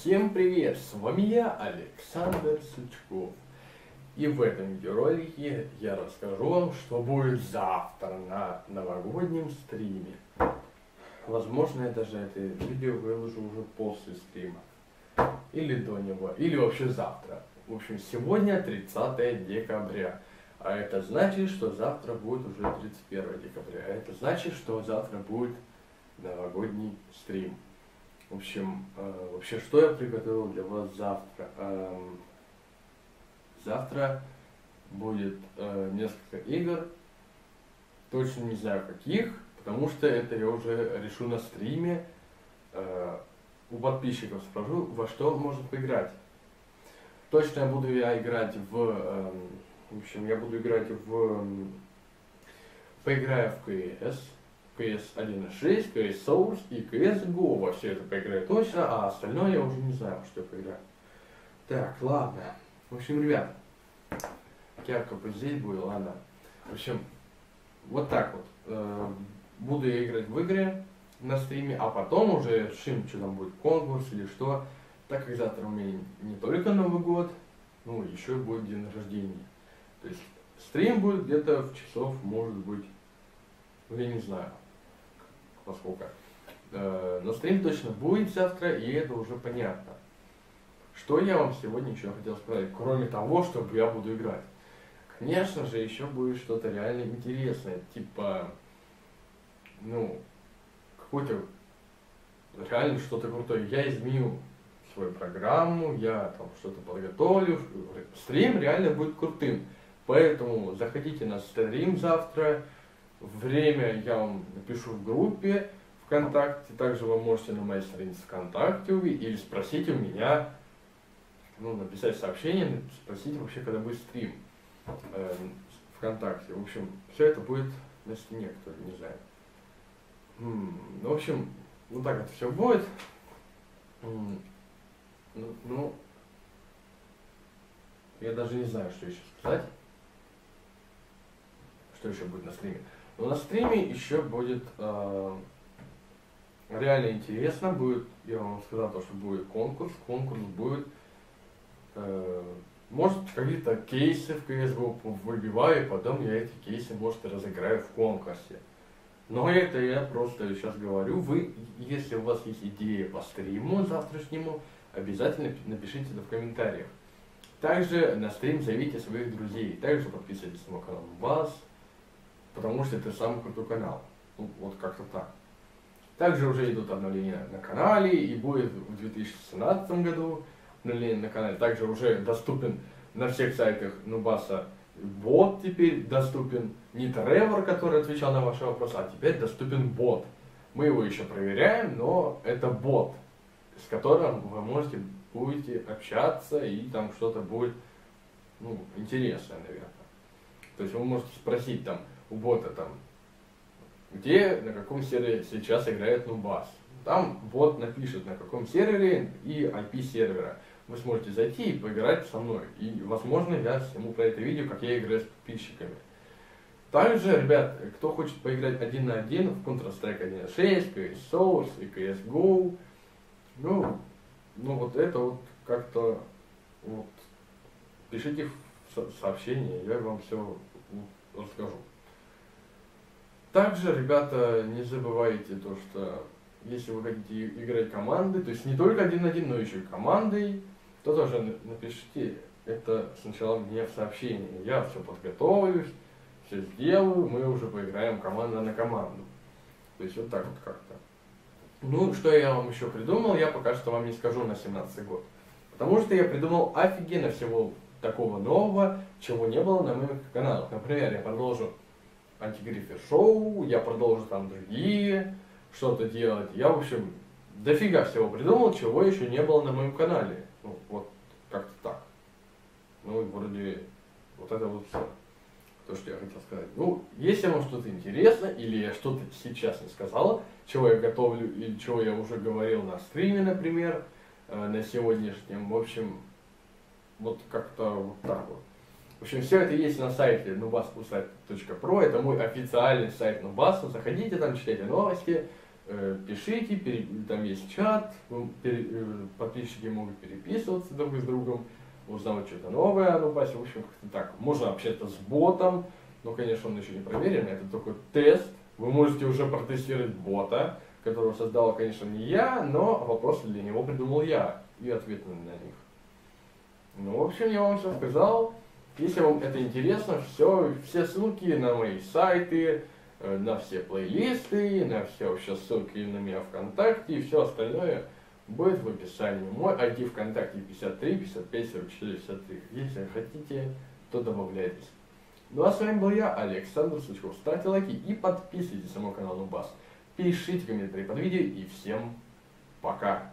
Всем привет! С вами я, Александр Сучков. И в этом видеоролике я расскажу вам, что будет завтра на новогоднем стриме. Возможно, я даже это видео выложу уже после стрима. Или до него, или вообще завтра. В общем, сегодня 30 декабря. А это значит, что завтра будет уже 31 декабря. А это значит, что завтра будет новогодний стрим. В общем, э, вообще, что я приготовил для вас завтра? Э, завтра будет э, несколько игр, точно не знаю каких, потому что это я уже решу на стриме. Э, у подписчиков спрошу, во что можно поиграть. Точно я буду я играть в... Э, в общем, я буду играть в... Поиграю в CS, PS 1.6, PS Source и CSGO. Во все это поиграю точно, а остальное я уже не знаю, что поиграю. Так, ладно. В общем, ребят, ярко здесь будет, ладно. В общем, вот так вот. Э, буду я играть в игры на стриме, а потом уже решим, что там будет конкурс или что. Так как завтра у меня не только Новый год, ну, еще будет день рождения. То есть стрим будет где-то в часов, может быть, ну, я не знаю, во сколько. Э, но стрим точно будет завтра, и это уже понятно. Что я вам сегодня еще хотел сказать, кроме того, что я буду играть. Конечно же, еще будет что-то реально интересное, типа, ну, какой-то реально что-то крутое. Я изменю свою программу, я там что-то подготовлю, стрим реально будет крутым. Поэтому заходите на стрим завтра, Время я вам напишу в группе ВКонтакте. Также вы можете на моей странице ВКонтакте увидеть или спросить у меня, ну, написать сообщение, спросить вообще, когда будет стрим э, ВКонтакте. В общем, все это будет на стене, кто не знает. М-м, ну, в общем, вот так это все будет. Ну, ну, я даже не знаю, что еще сказать. Что еще будет на стриме. На стриме еще будет э, реально интересно. Будет, я вам сказал, то, что будет конкурс. Конкурс будет, э, может, какие-то кейсы в CSGO выбиваю, и потом я эти кейсы, может, разыграю в конкурсе. Но это я просто сейчас говорю. Вы, если у вас есть идея по стриму завтрашнему, обязательно напишите это в комментариях. Также на стрим зовите своих друзей. Также подписывайтесь на мой канал Бас потому что это самый крутой канал. Ну, вот как-то так. Также уже идут обновления на канале, и будет в 2017 году обновление на канале. Также уже доступен на всех сайтах Нубаса бот теперь доступен. Не Тревор, который отвечал на ваши вопросы, а теперь доступен бот. Мы его еще проверяем, но это бот, с которым вы можете будете общаться и там что-то будет ну, интересное, наверное. То есть вы можете спросить там, у бота там, где, на каком сервере сейчас играет Нубас. Там бот напишет, на каком сервере и IP сервера. Вы сможете зайти и поиграть со мной. И, возможно, я сниму про это видео, как я играю с подписчиками. Также, ребят, кто хочет поиграть один на один в Counter-Strike 1.6, CS Source и CSGO, ну, ну вот это вот как-то вот, пишите в сообщение, я вам все расскажу. Также, ребята, не забывайте то, что если вы хотите играть команды, то есть не только один на один, но еще и командой, то тоже напишите это сначала мне в сообщении. Я все подготовлюсь, все сделаю, мы уже поиграем команда на команду. То есть вот так вот как-то. Ну, что я вам еще придумал, я пока что вам не скажу на 17 год. Потому что я придумал офигенно всего такого нового, чего не было на моих каналах. Например, я продолжу антигрифер шоу, я продолжу там другие что-то делать. Я, в общем, дофига всего придумал, чего еще не было на моем канале. Ну, вот как-то так. Ну, вроде вот это вот все. То, что я хотел сказать. Ну, если вам что-то интересно, или я что-то сейчас не сказала, чего я готовлю, или чего я уже говорил на стриме, например, э, на сегодняшнем, в общем, вот как-то вот так вот. В общем, все это есть на сайте nubasplusite.pro, это мой официальный сайт Нубаса, заходите там, читайте новости, Э, пишите, там есть чат, э, подписчики могут переписываться друг с другом, узнавать что-то новое, ну, в общем, как-то так. Можно общаться с ботом, но, конечно, он еще не проверен, это только тест. Вы можете уже протестировать бота, которого создал, конечно, не я, но вопросы для него придумал я и ответы на них. Ну, в общем, я вам все сказал. Если вам это интересно, все, все ссылки на мои сайты, э, на все плейлисты, на все вообще ссылки на меня ВКонтакте и все остальное будет в описании. Мой ID ВКонтакте 53 55 44 53. Если хотите, то добавляйтесь. Ну а с вами был я, Александр Сучков. Ставьте лайки и подписывайтесь на мой канал Нубас. Пишите комментарии под видео и всем пока.